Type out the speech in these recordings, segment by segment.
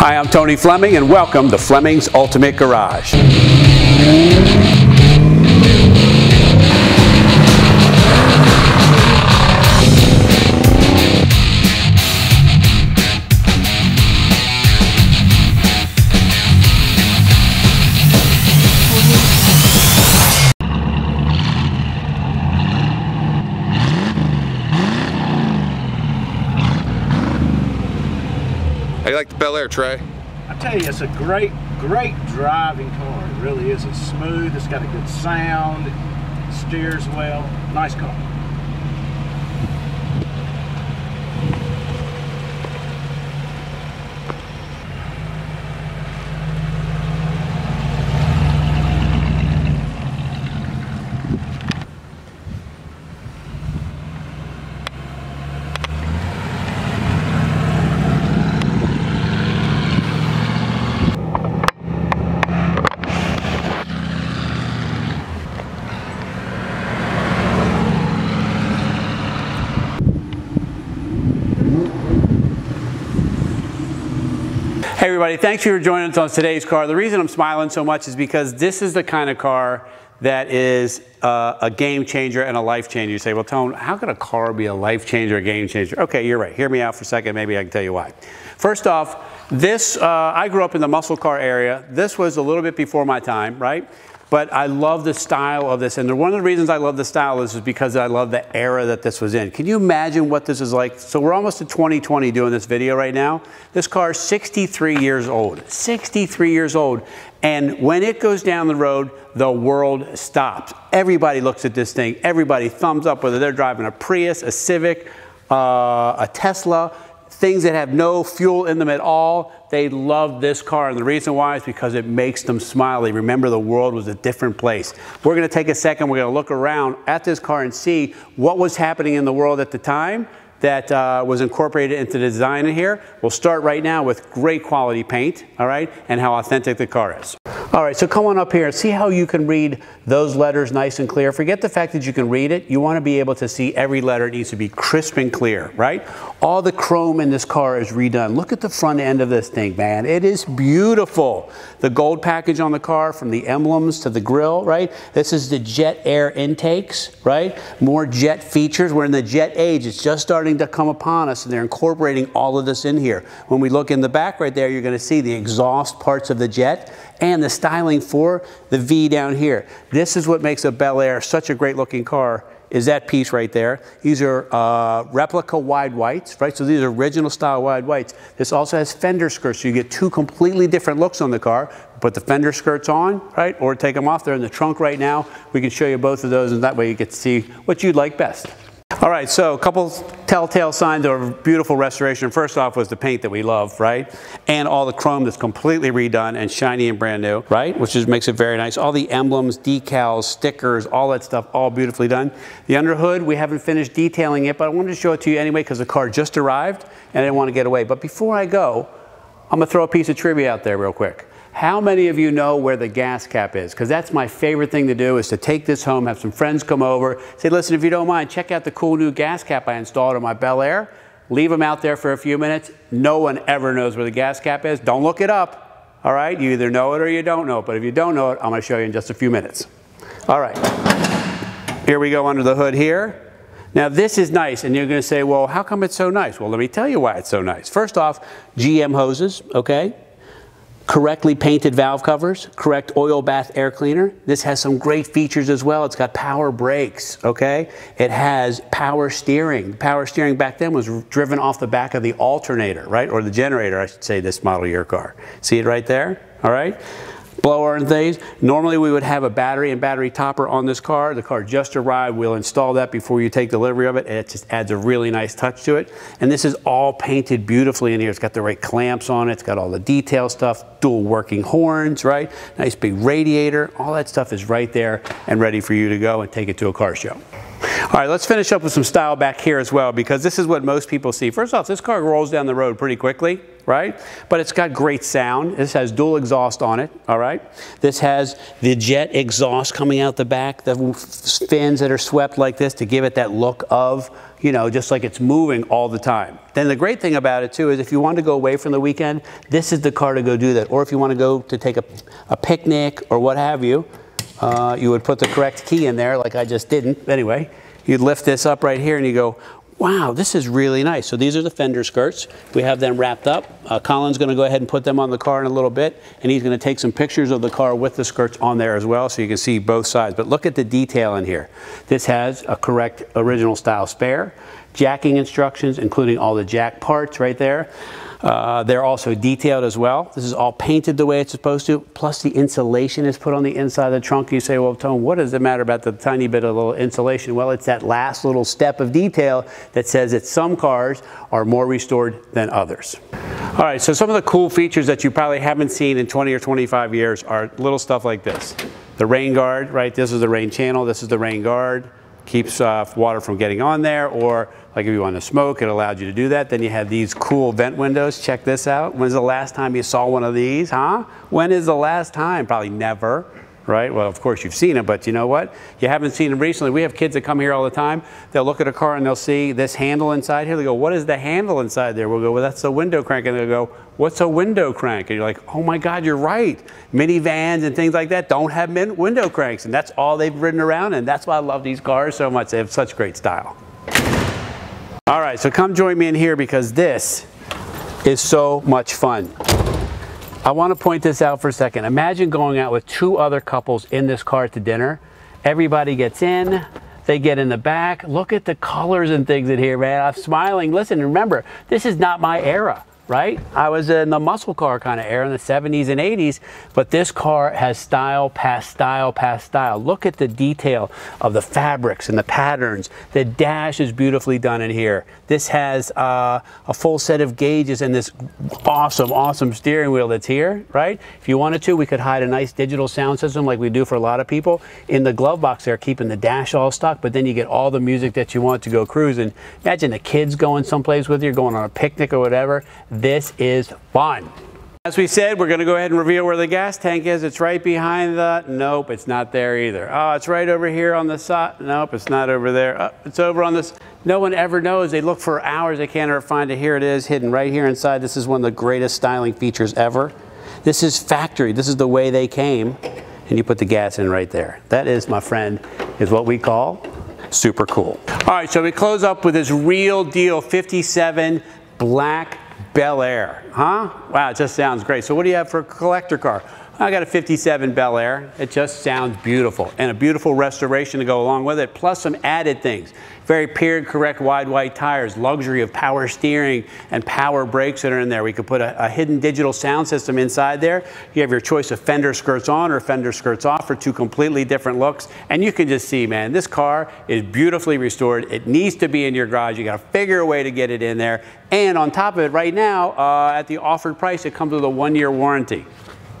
Hi, I'm Tony Fleming and welcome to Fleming's Ultimate Garage. Bel Air, Trey? I tell you, it's a great, great driving car. It really is. It's smooth. It's got a good sound. It steers well. Nice car. Everybody, thanks for joining us on today's car. The reason I'm smiling so much is because this is the kind of car that is uh, a game changer and a life changer. You say, well, Tone, how could a car be a life changer, a game changer? Okay, you're right. Hear me out for a second. Maybe I can tell you why. First off, this, uh, I grew up in the muscle car area. This was a little bit before my time, right? But I love the style of this. And one of the reasons I love the style is because I love the era that this was in. Can you imagine what this is like? So we're almost to 2020 doing this video right now. This car is 63 years old. 63 years old. And when it goes down the road, the world stops. Everybody looks at this thing. Everybody thumbs up, whether they're driving a Prius, a Civic, uh, a Tesla, things that have no fuel in them at all, they love this car. And the reason why is because it makes them smile. They remember the world was a different place. We're going to take a second. We're going to look around at this car and see what was happening in the world at the time that uh, was incorporated into the design in here. We'll start right now with great quality paint, all right, and how authentic the car is. All right, so come on up here and see how you can read those letters nice and clear. Forget the fact that you can read it. You want to be able to see every letter. It needs to be crisp and clear, right? All the chrome in this car is redone. Look at the front end of this thing, man. It is beautiful. The gold package on the car from the emblems to the grill, right? This is the jet air intakes, right? More jet features. We're in the jet age. It's just starting to come upon us and they're incorporating all of this in here. When we look in the back right there, you're going to see the exhaust parts of the jet and the styling for the V down here. This is what makes a Bel Air such a great looking car is that piece right there. These are uh, replica wide whites, right? So these are original style wide whites. This also has fender skirts, so you get two completely different looks on the car. Put the fender skirts on, right? Or take them off. They're in the trunk right now. We can show you both of those, and that way you get to see what you'd like best. All right, so a couple telltale signs of a beautiful restoration. First off was the paint that we love, right? And all the chrome that's completely redone and shiny and brand new, right? Which just makes it very nice. All the emblems, decals, stickers, all that stuff, all beautifully done. The underhood, we haven't finished detailing it, but I wanted to show it to you anyway because the car just arrived and I didn't want to get away. But before I go, I'm gonna throw a piece of trivia out there real quick. How many of you know where the gas cap is? Because that's my favorite thing to do is to take this home, have some friends come over, say, listen, if you don't mind, check out the cool new gas cap I installed on my Bel Air. Leave them out there for a few minutes. No one ever knows where the gas cap is. Don't look it up. All right, you either know it or you don't know it. But if you don't know it, I'm to show you in just a few minutes. All right, here we go under the hood here. Now this is nice, and you're going to say, well, how come it's so nice? Well, let me tell you why it's so nice. First off, GM hoses, okay? Correctly painted valve covers, correct oil bath air cleaner. This has some great features as well. It's got power brakes, okay? It has power steering. Power steering back then was driven off the back of the alternator, right? Or the generator, I should say, this model year car. See it right there, all right? Blower and things. Normally we would have a battery and battery topper on this car. The car just arrived. We'll install that before you take delivery of it. It just adds a really nice touch to it. And this is all painted beautifully in here. It's got the right clamps on it. It's got all the detail stuff, dual working horns, right? Nice big radiator. All that stuff is right there and ready for you to go and take it to a car show. All right, let's finish up with some style back here as well because this is what most people see. First off, this car rolls down the road pretty quickly, right? But it's got great sound. This has dual exhaust on it, all right? This has the jet exhaust coming out the back, the fins that are swept like this to give it that look of, you know, just like it's moving all the time. Then the great thing about it too is if you want to go away from the weekend, this is the car to go do that. Or if you want to go to take a, a picnic or what have you, uh, you would put the correct key in there like I just didn't. Anyway, you'd lift this up right here and you go, wow, this is really nice. So these are the fender skirts. We have them wrapped up. Uh, Colin's gonna go ahead and put them on the car in a little bit, and he's gonna take some pictures of the car with the skirts on there as well, so you can see both sides. But look at the detail in here. This has a correct original style spare, jacking instructions, including all the jack parts right there. Uh, they're also detailed as well. This is all painted the way it's supposed to, plus the insulation is put on the inside of the trunk. You say, well, Tone, what does it matter about the tiny bit of little insulation? Well, it's that last little step of detail that says that some cars are more restored than others. All right, so some of the cool features that you probably haven't seen in 20 or 25 years are little stuff like this. The rain guard, right? This is the rain channel. This is the rain guard keeps uh, water from getting on there or like if you want to smoke it allowed you to do that then you have these cool vent windows check this out when's the last time you saw one of these huh when is the last time probably never right? Well, of course you've seen it, but you know what? You haven't seen them recently. We have kids that come here all the time. They'll look at a car and they'll see this handle inside here. They go, what is the handle inside there? We'll go, well, that's a window crank. And they'll go, what's a window crank? And you're like, oh my God, you're right. Minivans and things like that don't have window cranks. And that's all they've ridden around. And that's why I love these cars so much. They have such great style. All right, so come join me in here because this is so much fun. I want to point this out for a second. Imagine going out with two other couples in this car to dinner. Everybody gets in, they get in the back. Look at the colors and things in here, man. I'm smiling. Listen, remember, this is not my era right? I was in the muscle car kind of era in the 70s and 80s, but this car has style past style past style. Look at the detail of the fabrics and the patterns. The dash is beautifully done in here. This has uh, a full set of gauges and this awesome, awesome steering wheel that's here, right? If you wanted to, we could hide a nice digital sound system like we do for a lot of people in the glove box there, keeping the dash all stuck, but then you get all the music that you want to go cruising. Imagine the kids going someplace with you, going on a picnic or whatever this is fun. As we said, we're going to go ahead and reveal where the gas tank is. It's right behind the, nope, it's not there either. Oh, it's right over here on the side. Nope, it's not over there. Oh, it's over on this. No one ever knows. They look for hours. They can't ever find it. Here it is, hidden right here inside. This is one of the greatest styling features ever. This is factory. This is the way they came. And you put the gas in right there. That is, my friend, is what we call super cool. All right, so we close up with this real deal 57 black Bel Air, huh? Wow, it just sounds great. So what do you have for a collector car? I got a 57 Bel Air. It just sounds beautiful and a beautiful restoration to go along with it, plus some added things. Very period correct wide white tires, luxury of power steering and power brakes that are in there. We could put a, a, hidden digital sound system inside there. You have your choice of fender skirts on or fender skirts off for two completely different looks. And you can just see, man, this car is beautifully restored. It needs to be in your garage. You got to figure a way to get it in there. And on top of it, right now, uh, at the offered price, it comes with a one-year warranty.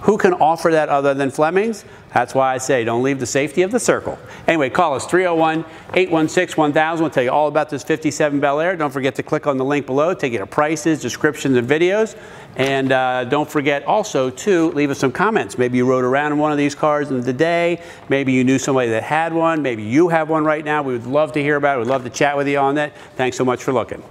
Who can offer that other than Fleming's? That's why I say don't leave the safety of the circle. Anyway, call us 301-816-1000. We'll tell you all about this 57 Bel Air. Don't forget to click on the link below, take you to prices, descriptions, and videos. And uh, don't forget also to leave us some comments. Maybe you rode around in one of these cars in the day. Maybe you knew somebody that had one. Maybe you have one right now. We would love to hear about it. We'd love to chat with you on that. Thanks so much for looking.